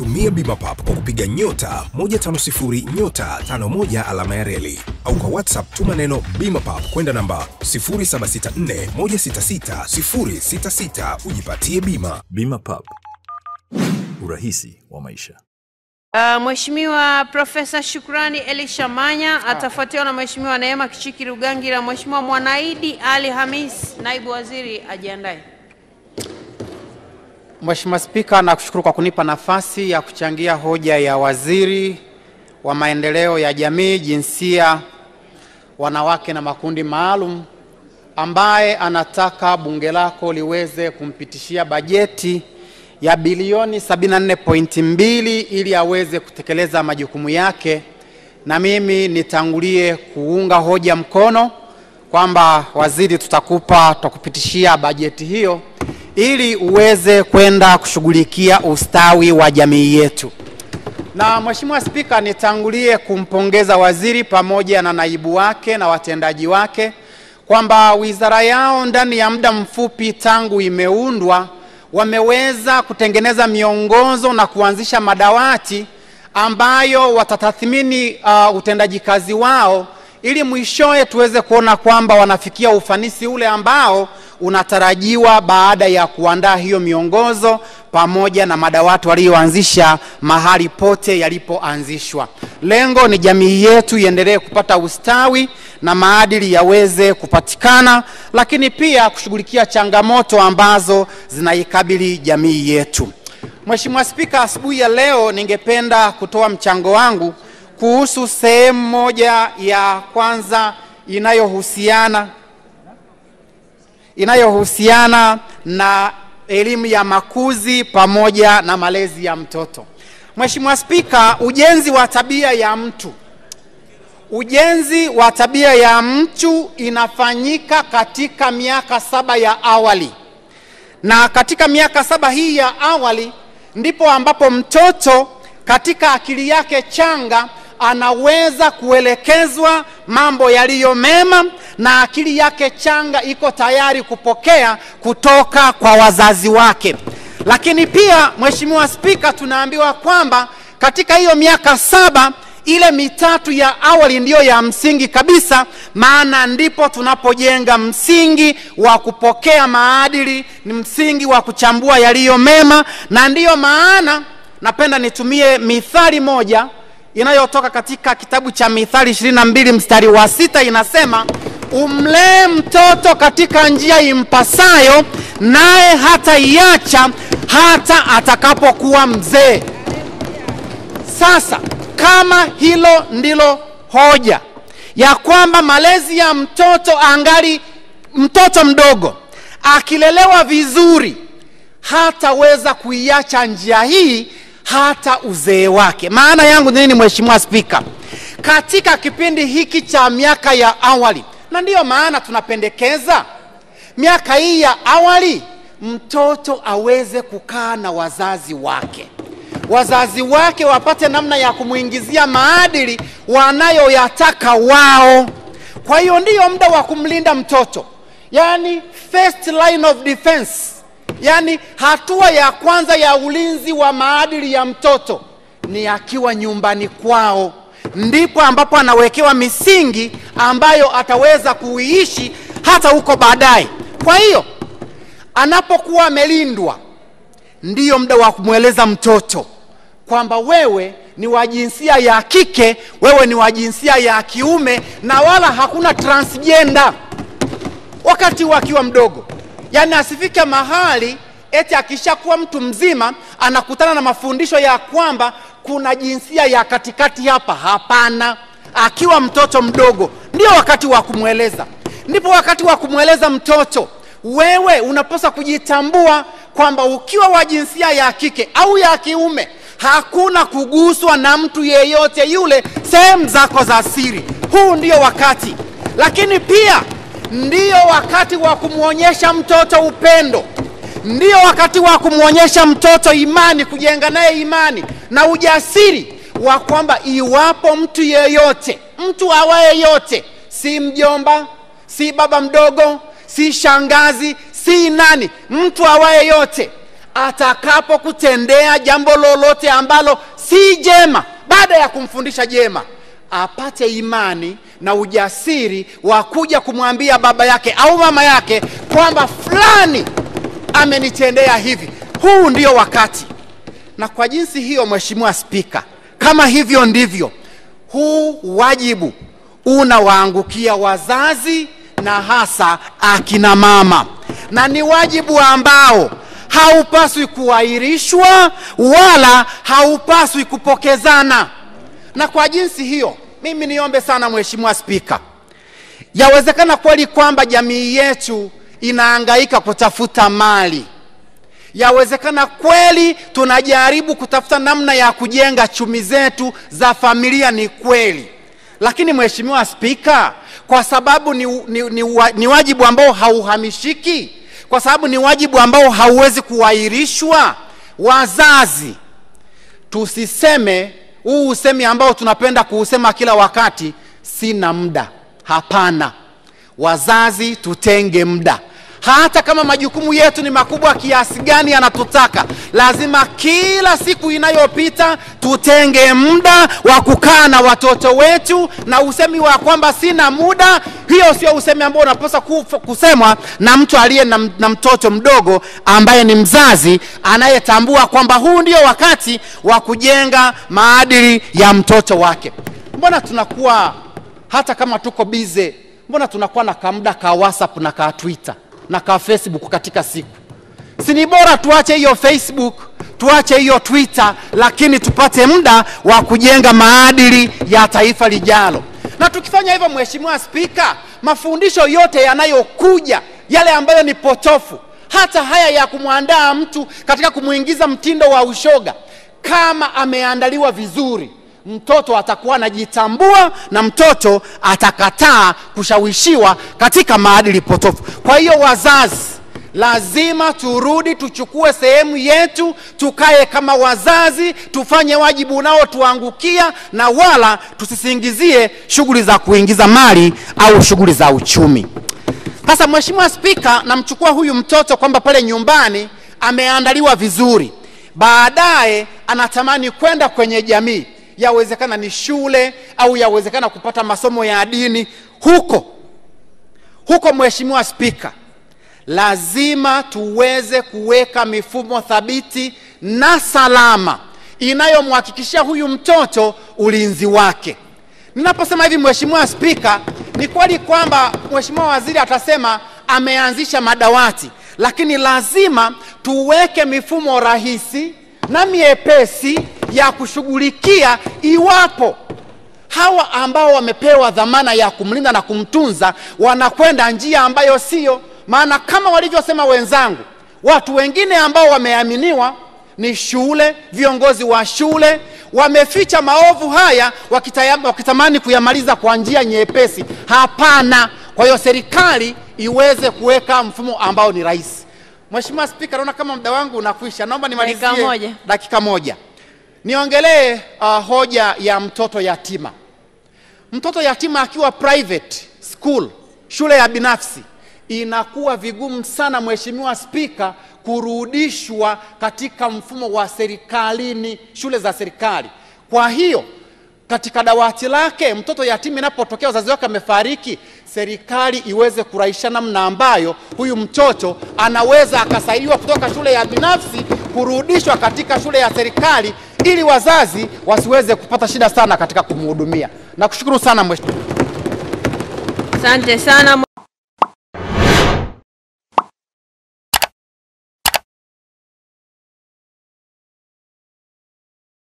Tumia Bima Pap kwa kupiga nyota 150 nyota 51 alama ya reli au kwa WhatsApp tuma neno Bima Pap kwenda namba 0764166066 ujipatie bima. Bima Pap, urahisi wa maisha. Uh, Mheshimiwa Profesa Shukrani Elisha Manya atafuatiwa na Mheshimiwa Neema Kichiki Rugangira. Mheshimiwa Mwanaidi Ali Hamis, naibu waziri, ajiandae. Mheshimiwa Spika, nakushukuru kwa kunipa nafasi ya kuchangia hoja ya waziri wa maendeleo ya jamii, jinsia, wanawake na makundi maalum ambaye anataka bunge lako liweze kumpitishia bajeti ya bilioni 74.2 ili aweze kutekeleza majukumu yake, na mimi nitangulie kuunga hoja mkono kwamba waziri, tutakupa tutakupitishia bajeti hiyo ili uweze kwenda kushughulikia ustawi wa jamii yetu. Na Mheshimiwa Spika, nitangulie kumpongeza waziri pamoja na naibu wake na watendaji wake kwamba wizara yao ndani ya muda mfupi tangu imeundwa wameweza kutengeneza miongozo na kuanzisha madawati ambayo watatathmini uh, utendaji kazi wao ili mwishowe tuweze kuona kwamba wanafikia ufanisi ule ambao unatarajiwa baada ya kuandaa hiyo miongozo pamoja na madawati walioanzisha mahali pote yalipoanzishwa. Lengo ni jamii yetu iendelee kupata ustawi na maadili yaweze kupatikana, lakini pia kushughulikia changamoto ambazo zinaikabili jamii yetu. Mheshimiwa Spika, asubuhi ya leo ningependa kutoa mchango wangu kuhusu sehemu moja ya kwanza inayohusiana inayohusiana na elimu ya makuzi pamoja na malezi ya mtoto. Mheshimiwa Spika, ujenzi wa tabia ya mtu ujenzi wa tabia ya mtu inafanyika katika miaka saba ya awali, na katika miaka saba hii ya awali ndipo ambapo mtoto katika akili yake changa anaweza kuelekezwa mambo yaliyo mema na akili yake changa iko tayari kupokea kutoka kwa wazazi wake. Lakini pia Mheshimiwa Spika, tunaambiwa kwamba katika hiyo miaka saba ile mitatu ya awali ndiyo ya msingi kabisa, maana ndipo tunapojenga msingi wa kupokea maadili, ni msingi wa kuchambua yaliyo mema, na ndiyo maana napenda nitumie mithali moja inayotoka katika kitabu cha Mithali 22 mstari wa sita inasema, umlee mtoto katika njia impasayo, naye hataiacha hata atakapokuwa mzee. Sasa kama hilo ndilo hoja ya kwamba malezi ya mtoto angali mtoto mdogo akilelewa vizuri hataweza kuiacha njia hii hata uzee wake. Maana yangu nini, Mheshimiwa Spika? Katika kipindi hiki cha miaka ya awali, na ndiyo maana tunapendekeza miaka hii ya awali mtoto aweze kukaa na wazazi wake, wazazi wake wapate namna ya kumwingizia maadili wanayoyataka wao. Kwa hiyo ndiyo muda wa kumlinda mtoto, yani first line of defense. Yani hatua ya kwanza ya ulinzi wa maadili ya mtoto ni akiwa nyumbani kwao, ndipo ambapo anawekewa misingi ambayo ataweza kuiishi hata huko baadaye. Kwa hiyo anapokuwa amelindwa, ndiyo muda wa kumweleza mtoto kwamba wewe ni wa jinsia ya kike, wewe ni wa jinsia ya kiume, na wala hakuna transgender wakati wakiwa mdogo yaani asifike mahali eti akishakuwa mtu mzima anakutana na mafundisho ya kwamba kuna jinsia ya katikati hapa. Hapana, akiwa mtoto mdogo ndio wakati wa kumweleza, ndipo wakati wa kumweleza mtoto, wewe unapaswa kujitambua kwamba ukiwa wa jinsia ya kike au ya kiume, hakuna kuguswa na mtu yeyote yule sehemu zako za siri. Huu ndio wakati, lakini pia ndiyo wakati wa kumwonyesha mtoto upendo, ndiyo wakati wa kumwonyesha mtoto imani, kujenga naye imani na ujasiri wa kwamba iwapo mtu yeyote, mtu awaye yote, si mjomba, si baba mdogo, si shangazi, si nani, mtu awaye yote atakapokutendea jambo lolote ambalo si jema, baada ya kumfundisha jema, apate imani na ujasiri wa kuja kumwambia baba yake au mama yake kwamba fulani amenitendea hivi. Huu ndio wakati. Na kwa jinsi hiyo, Mheshimiwa Spika, kama hivyo ndivyo, huu wajibu unawaangukia wazazi na hasa akina mama, na ni wajibu ambao haupaswi kuahirishwa wala haupaswi kupokezana. Na kwa jinsi hiyo, mimi niombe sana Mheshimiwa Spika, yawezekana kweli kwamba jamii yetu inahangaika kutafuta mali yawezekana kweli tunajaribu kutafuta namna ya kujenga chumi zetu za familia, ni kweli. Lakini Mheshimiwa Spika, kwa sababu ni, ni, ni, ni wajibu ambao hauhamishiki, kwa sababu ni wajibu ambao hauwezi kuahirishwa, wazazi tusiseme huu usemi ambao tunapenda kuusema kila wakati, sina muda. Hapana, wazazi tutenge muda hata kama majukumu yetu ni makubwa kiasi gani yanatutaka, lazima kila siku inayopita tutenge muda wa kukaa na watoto wetu. Na usemi wa kwamba sina muda, hiyo sio usemi ambao unapaswa kusemwa na mtu aliye na, na mtoto mdogo ambaye ni mzazi anayetambua kwamba huu ndio wakati wa kujenga maadili ya mtoto wake. Mbona tunakuwa hata kama tuko bize, mbona tunakuwa na kamda ka WhatsApp na ka Twitter na ka Facebook katika siku? Si ni bora tuache hiyo Facebook, tuache hiyo Twitter, lakini tupate muda wa kujenga maadili ya taifa lijalo. Na tukifanya hivyo, Mheshimiwa Spika, mafundisho yote yanayokuja yale ambayo ni potofu, hata haya ya kumwandaa mtu katika kumwingiza mtindo wa ushoga, kama ameandaliwa vizuri mtoto atakuwa anajitambua na mtoto atakataa kushawishiwa katika maadili potofu. Kwa hiyo wazazi, lazima turudi tuchukue sehemu yetu, tukae kama wazazi, tufanye wajibu unaotuangukia na wala tusisingizie shughuli za kuingiza mali au shughuli za uchumi. Sasa Mheshimiwa Spika, namchukua huyu mtoto kwamba pale nyumbani ameandaliwa vizuri, baadaye anatamani kwenda kwenye jamii, yawezekana ni shule au yawezekana kupata masomo ya dini huko huko. Mheshimiwa Spika, lazima tuweze kuweka mifumo thabiti na salama inayomhakikishia huyu mtoto ulinzi wake. Ninaposema hivi Mheshimiwa Spika, ni kweli kwamba Mheshimiwa Waziri atasema ameanzisha madawati, lakini lazima tuweke mifumo rahisi na miepesi ya kushughulikia iwapo hawa ambao wamepewa dhamana ya kumlinda na kumtunza wanakwenda njia ambayo siyo. Maana kama walivyosema wenzangu, watu wengine ambao wameaminiwa ni shule, viongozi wa shule wameficha maovu haya wakitayama, wakitamani kuyamaliza kwa njia nyepesi. Hapana. Kwa hiyo serikali iweze kuweka mfumo ambao ni rahisi. Mheshimiwa Spika, naona kama muda wangu unakwisha, naomba nimalizie Dakika moja. dakika moja. Niongelee uh, hoja ya mtoto yatima. Mtoto yatima akiwa private school, shule ya binafsi, inakuwa vigumu sana Mheshimiwa Spika, kurudishwa katika mfumo wa serikalini, shule za serikali. Kwa hiyo katika dawati lake mtoto yatima inapotokea wazazi wake amefariki, serikali iweze kurahisha namna ambayo huyu mtoto anaweza akasaidiwa kutoka shule ya binafsi kurudishwa katika shule ya serikali ili wazazi wasiweze kupata shida sana katika kumhudumia. Nakushukuru sana mheshimiwa. Asante sana.